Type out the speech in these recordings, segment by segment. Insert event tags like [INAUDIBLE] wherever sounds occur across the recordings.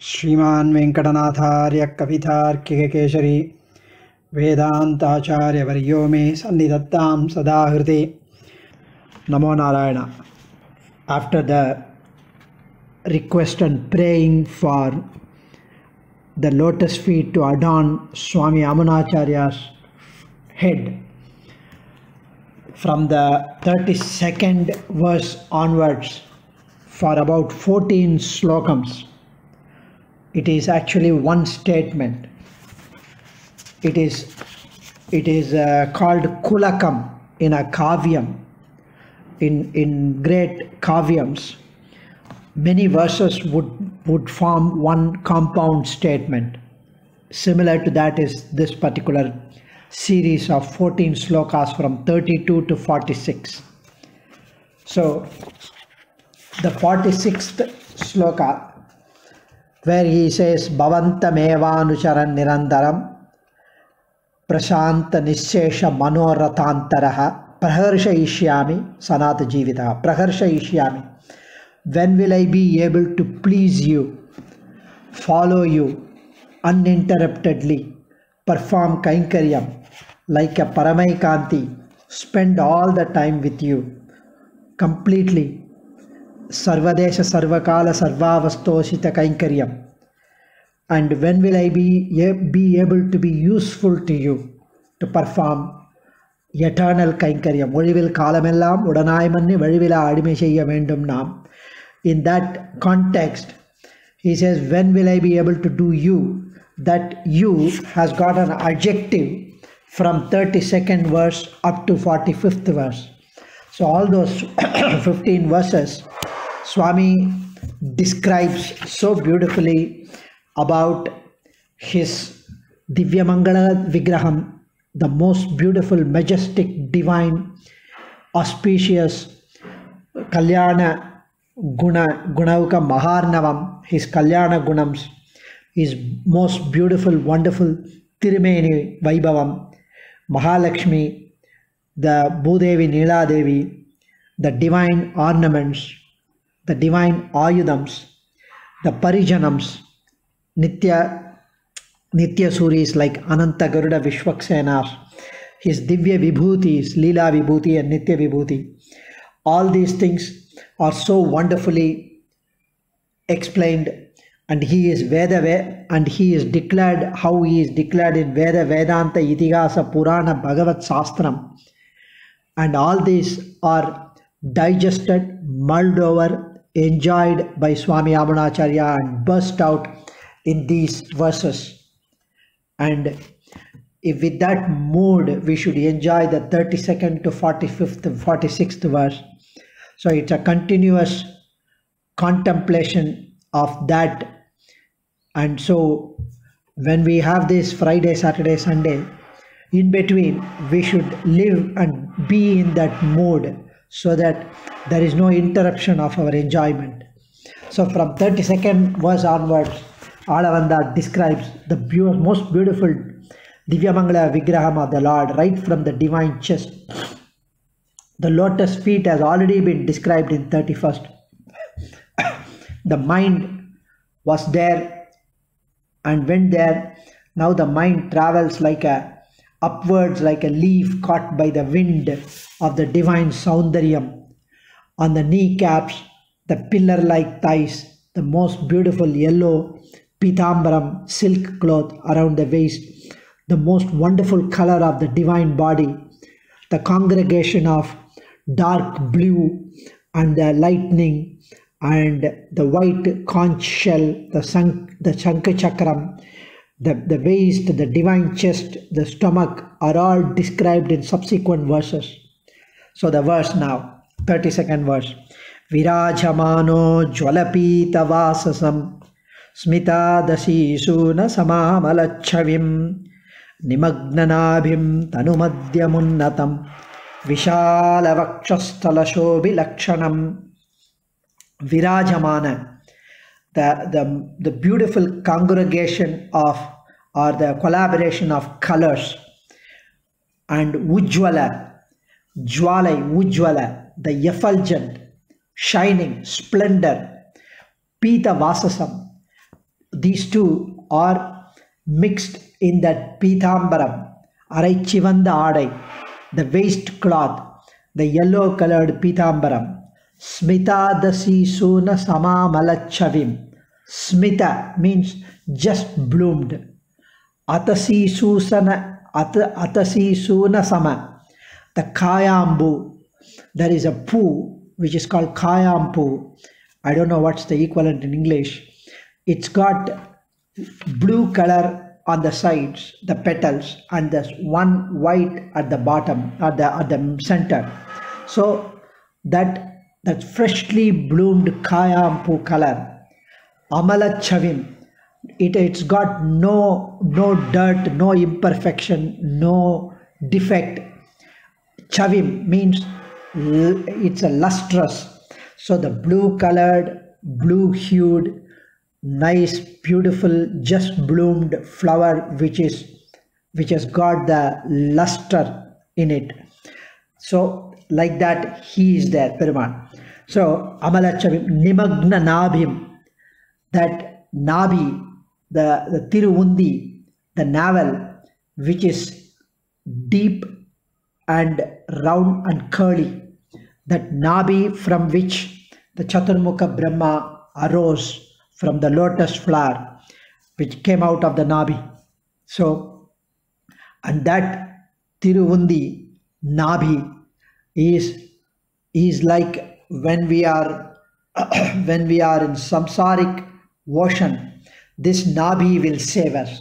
श्रीमा वेकटनाथार्य कविताकिकेशरी वेदाताचार्यवर्यो मे सन्नीधत्ता सदा हृदय नमो Narayana. After the request and praying for the lotus feet to अडॉन Swami Yamunacharya had from the thirty second verse onwards for about fourteen shlokams it is actually one statement. It is it is uh, called kulakam in a kavyam. In in great kavyams, many verses would would form one compound statement. Similar to that is this particular series of 14 slokas from 32 to 46. So the 46th sloka where he says Bhavantamevanucharan Nirandaram Prashanta Nishesha Manoratantaraha Praharshayishyami Sanata Jivita Praharshayishyami When will I be able to please you, follow you uninterruptedly, perform Kainkaryam like a Paramaikanti, spend all the time with you completely Sarvadesha Sarvakala Sarvavastoshita Kainkaryam. And when will I be, be able to be useful to you to perform eternal கைங்கரியம் ஒழிவில் காலமெல்லாம் உடனாய் மன்னி வழிவில அடிமை செய்ய வேண்டும் நாம் in that context he says when will i be able to do you that you has got an adjective from 32nd verse up to 45th verse so all those 15 [COUGHS] verses swami describes so beautifully about his divyamangala vigraham the most beautiful majestic divine auspicious kalyana guna gunauka maharnavam his kalyana gunams his most beautiful wonderful tirumeni vaibhavam mahalakshmi the bhudevi neela devi the divine ornaments the divine ayudams the parijanams nitya nitya suris like ananta garuda vishwaksenas his divya vibhutis leela vibhuti and nitya vibhuti. All these things are so wonderfully explained and he is Veda and he is declared how he is declared in Veda Vedanta Itigasa Purana Bhagavat Sastram and all these are digested mulled over enjoyed by Swami Yamunacharya and burst out in these verses. And if with that mood we should enjoy the 32nd to 45th 46th verse. So it's a continuous contemplation of that. And so when we have this Friday, Saturday, Sunday, in between, we should live and be in that mood so that there is no interruption of our enjoyment. So from 32nd verse onwards, Alavanda describes the most beautiful Divyamangala Vigraham of the Lord right from the divine chest. The lotus feet has already been described in 31st. [COUGHS] the mind was there and went there. Now the mind travels like a upwards like a leaf caught by the wind of the divine Saundaryam. On the kneecaps, the pillar-like thighs, the most beautiful yellow pitambaram silk cloth around the waist, the most wonderful color of the divine body, the congregation of dark blue and the lightning and the white conch shell, the, sank, the Shankha Chakram, the, the waist, the divine chest, the stomach are all described in subsequent verses. So the verse now, 32nd verse. Virajamano jwalapita vasasam स्मितादशीसून समामलच्छविं निमग्ननाभिं तनुमद्यमुन्नतं विशालवक्षस्थलशोभिलक्षणं Virajamana, the, the, the beautiful congregation of or the collaboration of colors and Ujjwala, Jwalai, Ujjwala, the effulgent, shining, splendor, Pita Vasasam, these two are mixed in that Pitambaram, Araichivanda Adai, the waist cloth, the yellow colored Pitambaram. Smita dasi suna sama malachavim. Smita means just bloomed. Atasi susana at, atasi suna sama. The kayambu. There is a poo which is called kayampu. I don't know what's the equivalent in English. It's got blue color on the sides, the petals, and there's one white at the bottom, at the at the center. So that that freshly bloomed kayampu color, amala chavim, it it's got no no dirt, no imperfection, no defect. Chavim means it's a lustrous. So the blue colored, blue hued, nice, beautiful, just bloomed flower which is which has got the luster in it. So like that he is there, Peruman. So Amalachavim, Nimagna Nabhim, that Nabi, the, the Tiruvundi, the navel, which is deep and round and curly, that Nabi from which the Chaturmukha Brahma arose from the lotus flower, which came out of the Nabi. So, and that Tiruvundi, Nabi, is is like when we are [CLEARS THROAT] when we are in samsaric ocean this nabi will save us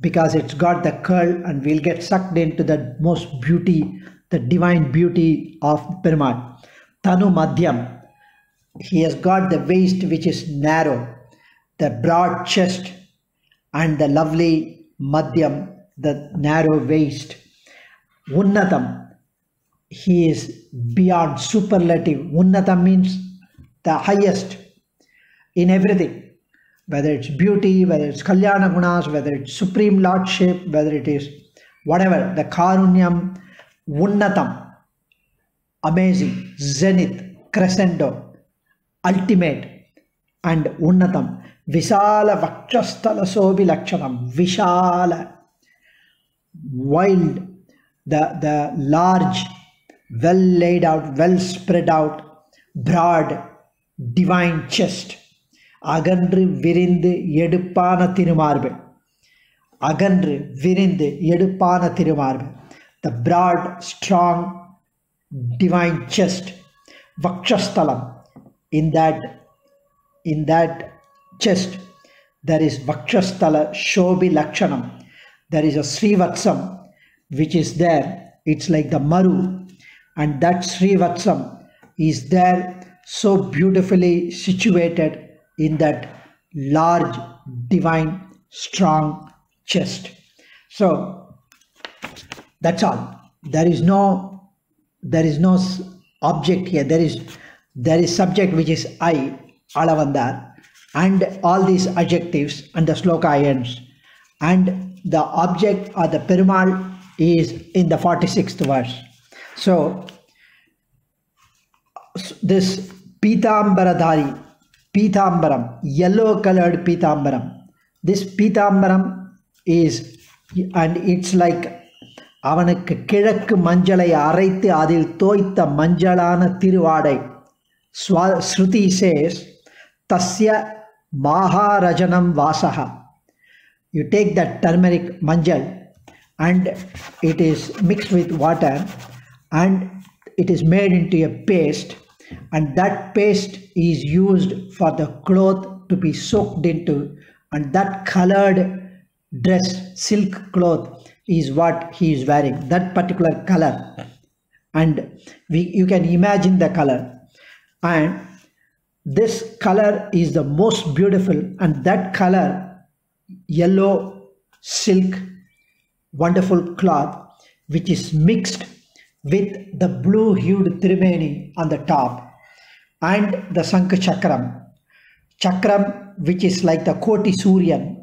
because it's got the curl and we'll get sucked into the most beauty the divine beauty of Perumal. Tanu Madhyam, he has got the waist which is narrow, the broad chest, and the lovely Madhyam, the narrow waist. Unnatam, he is beyond superlative. Unnata means the highest in everything, whether it's beauty, whether it's Kalyana Gunas, whether it's supreme lordship, whether it is whatever, the Karunyam, Unnatam, amazing, zenith, crescendo, ultimate, and Unnatam, Visala Vakshastala Sobi Lakshanam, Vishala, wild, the, the large, well laid out, well spread out, broad, divine chest. அகன்று விரிந்து எடுப்பான திருமார்பு அகன்று விரிந்து எடுப்பான திருமார்பு the broad strong divine chest vakshasthalam in that in that chest there is vakshasthala shobhi lakshanam there is a srivatsam which is there it's like the maru and that Sri Vatsam is there so beautifully situated in that large divine strong chest. So that's all. There is no there is no object here. There is there is subject which is i alavandar and all these adjectives and the sloka ends and the object or the perumal is in the 46th verse so s- this pitambaradhari pitambaram yellow colored pitambaram this pitambaram is and it's like அவனுக்கு கிழக்கு மஞ்சளை அரைத்து அதில் தோய்த்த மஞ்சளான திருவாடை ஸ்வா ஸ்ருதி chase தஸ்ய மாகாரஜனம் வாசகா you take that turmeric manjal and it is mixed with water and it is made into a paste. And that paste is used for the cloth to be soaked into. And that colored dress silk cloth is what he is wearing that particular color. And we, you can imagine the color. And this color is the most beautiful. And that color yellow silk wonderful cloth which is mixed with the blue hued trimeni on the top and the Sankha Chakram. Chakram which is like the Koti Suryan.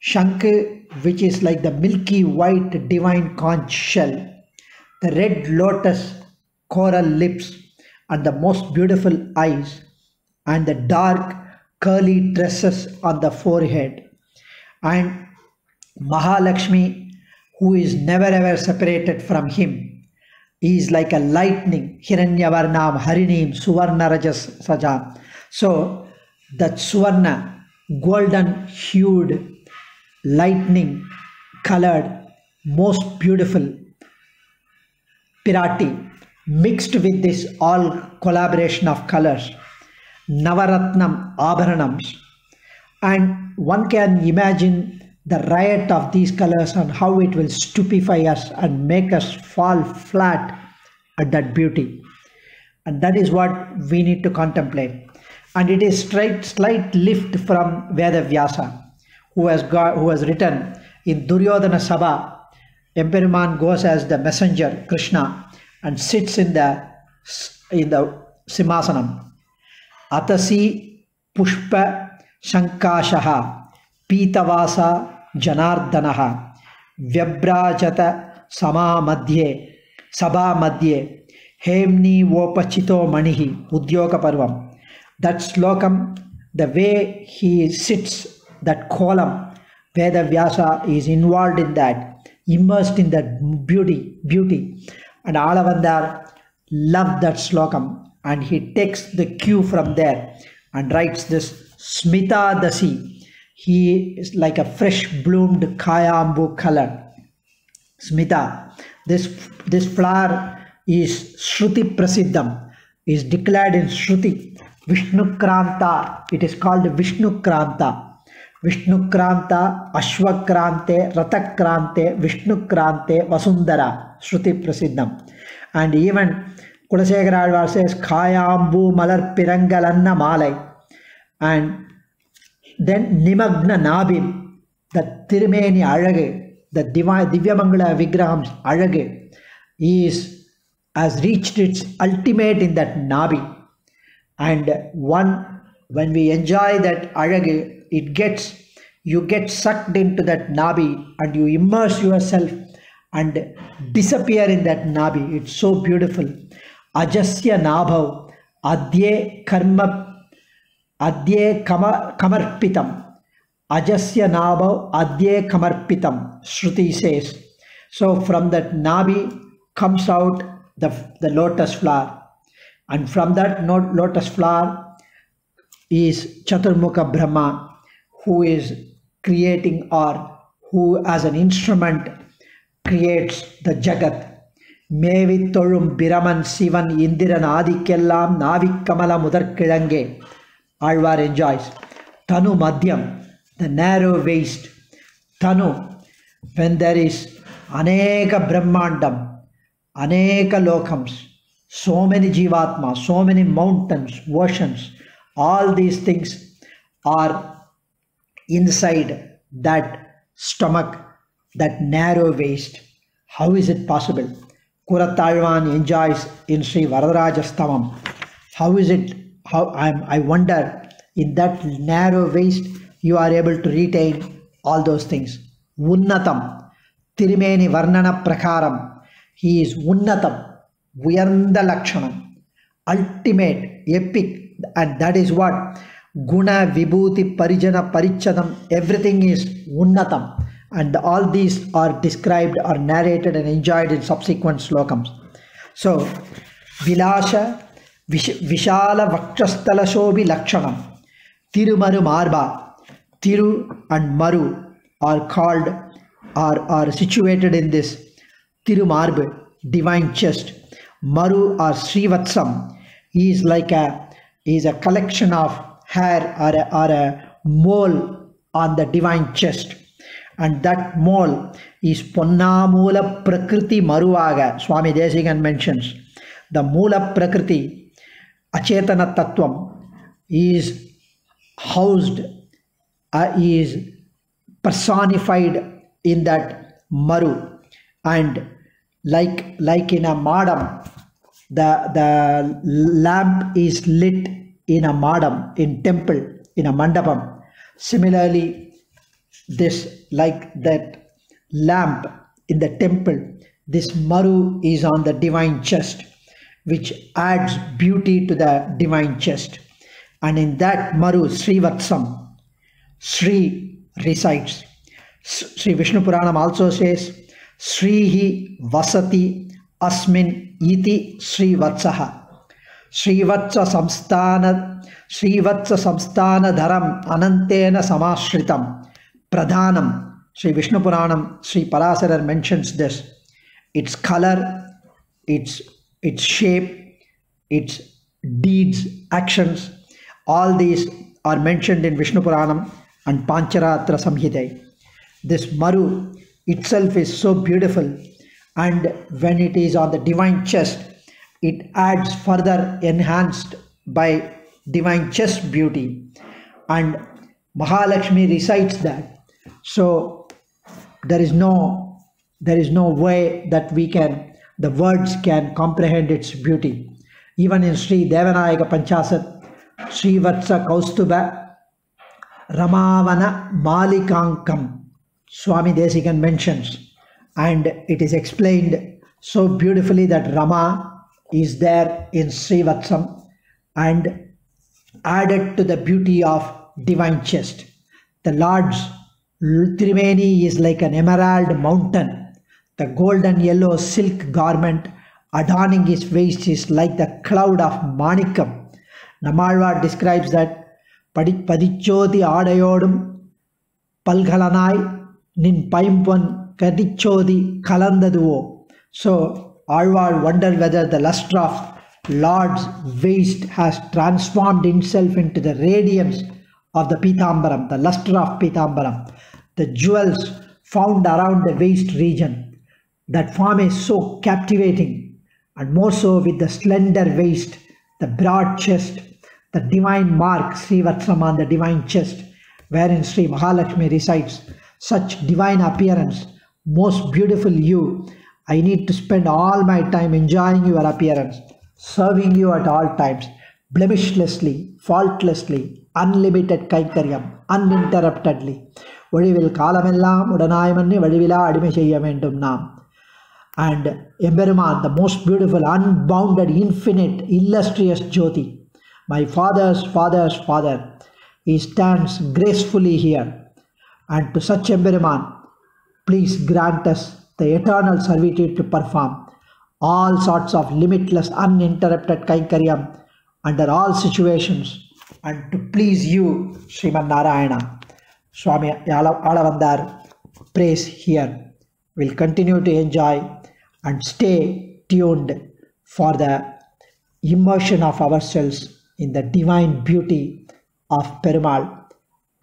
Shankh which is like the milky white divine conch shell. The red lotus coral lips and the most beautiful eyes and the dark curly tresses on the forehead. And Mahalakshmi, who is never ever separated from him, is like a lightning, Hiranyavarnam, Harinim, Suvarna Rajas Sajam. So that Suvarna, golden hued, lightning colored, most beautiful Pirati mixed with this all collaboration of colors, Navaratnam Abharanams. And one can imagine the riot of these colors and how it will stupefy us and make us fall flat at that beauty. And that is what we need to contemplate. And it is straight slight lift from Veda Vyasa, who has got who has written in Duryodhana Sabha Emperuman goes as the messenger, Krishna, and sits in the in the Simhasanam. Atasi Pushpa Shankashaha Pitavasa Janardanaha Vyabrajata Sama Madhye Sabha Madhye Hemni Vopachito Manihi Udyoga Parvam. That slokam, the way he sits, that column, Veda Vyasa is involved in that immersed in that beauty, beauty. And Alavandar loved that slokam and he takes the cue from there and writes this Smita Dasi. He is like a fresh bloomed kayambu color. Smita. This, this flower is Shruti Prasiddham, is declared in Shruti. Vishnu Kranta, it is called Vishnu Kranta. Ashwakrante, Ratakrante, Vishnukrante, Vasundara, Shruti Prasiddham. And even Kulasekara says, Kayambu Malar Pirangalanna Malai. And then Nimagna Nabim, the Tirumeni Alage, the Divya Divyamangala Vigrahams Alage, is has reached its ultimate in that Nabi. And one, when we enjoy that Alage, it gets you get sucked into that nabi and you immerse yourself and disappear in that nabi it's so beautiful ajasya nabhav adye karma adye kama kamarpitam ajasya nabhav adye kamarpitam shruti says so from that nabi comes out the, the lotus flower and from that lotus flower is chaturmukha brahma who is creating or who as an instrument creates the jagat மேவி தொழும் பிரமன் சிவன் இந்திரன் ஆதிக்கெல்லாம் நாவிக்கமல முதற்கிழங்கே Alvar enjoys. Tanu Madhyam, the narrow waist. Tanu, when there is Aneka Brahmandam, Aneka Lokams, so many Jivatma, so many mountains, oceans, all these things are inside that stomach, that narrow waist. How is it possible? Kuratalvan enjoys in Sri Varadarajastavam. How is it how I'm, I wonder in that narrow waist you are able to retain all those things. Unnatam, Tirumeni Varnana Prakaram. He is Unnatam, Uyarnda Lakshanam, ultimate, epic, and that is what Guna, Vibhuti, Parijana, Parichadam, everything is Unnatam. And all these are described or narrated and enjoyed in subsequent slokams. So, Vilasha, विश विशाल वक्षस्थलशोभि लक्षण tirumaru marba tiru and maru are called are are situated in this tirumarbu divine chest maru are Srivatsam is like a is a collection of hair are are a mole on the divine chest and that mole is ponnamoola prakriti maruvaga swami desigan mentions. The moola prakriti Achetana Tattvam is housed, uh, is personified in that Maru and like like in a madam the the lamp is lit in a madam, in temple, in a mandapam. Similarly, this like that lamp in the temple, this maru is on the divine chest, which adds beauty to the divine chest. And in that Maru Srivatsam, Sri resides. Sri Vishnu Puranam also says, Srihi Vasati Asmin Iti Samstana Srivatsa Samstana Dharam Anantena Samashritam Pradhanam. Sri Vishnu Puranam, Sri Parasarar mentions this. Its color, its its shape, its deeds, actions, all these are mentioned in Vishnu Puranam and Pancharatra Samhita. This Maru itself is so beautiful, and when it is on the divine chest, it adds further enhanced by divine chest beauty. And Mahalakshmi recites that. So there is no there is no way that we can the words can comprehend its beauty. Even in Sri Devanayaka Panchasat, Sri Vatsa Kaustuba Ramavana Malikankam, Swami Desikan mentions, and it is explained so beautifully that Rama is there in Sri Vatsam and added to the beauty of divine chest. The Lord's Trimeni is like an emerald mountain. The golden yellow silk garment adorning his waist is like the cloud of Manikam. Namalwar describes that படி பதிச்சோதி ஆடையோடும் பல்கலனாய் நின் பைம்பொன் கதிச்சோதி கலந்ததுவோ so Alvar wondered whether the luster of Lord's waist has transformed himself into the radiance of the Pitambaram, the luster of Pitambaram, the jewels found around the waist region. That form is so captivating, and more so with the slender waist, the broad chest, the divine mark Sri Vatsam on the divine chest, wherein Sri Mahalakshmi resides. Such divine appearance, most beautiful you. I need to spend all my time enjoying your appearance, serving you at all times, blemishlessly, faultlessly, unlimited கைக்கரியம் uninterruptedly. ஒழிவில் காலமெல்லாம் உடனாய் மன்னி வழிவிலா அடிமை செய்ய வேண்டும் நாம் and Emberman, the most beautiful, unbounded, infinite, illustrious Jyoti, my father's father's father, he stands gracefully here. And to such Emberman, please grant us the eternal servitude to perform all sorts of limitless, uninterrupted Kainkaryam under all situations and to please you, Sriman Narayana. Swami Alavandar prays here. We'll continue to enjoy and stay tuned for the immersion of ourselves in the divine beauty of Perumal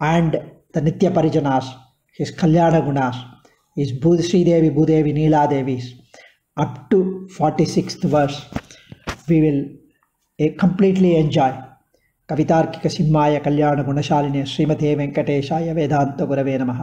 and the Nitya Parijanas, his Kalyana Gunas, his Bud Sri Devi, Bhudevi, Neela Devis. Up to 46th verse, we will eh, completely enjoy. ಕವಿತಾರ್ಕಿಕ ಸಿಂಹಾಯ ಕಲ್ಯಾಣ ಗುಣಶಾಲಿನಿ ಶ್ರೀಮತಿ ವೆಂಕಟೇಶಾಯ ವೇದಾಂತ ಗುರವೇ ನಮಃ